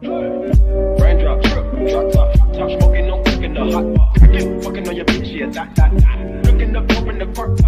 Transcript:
Raindrop, drop top, top smoking, no cooking the hot pot. Fucking, fucking on your bitch, yeah, that, that, that. Looking up, open the park,